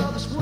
all this world.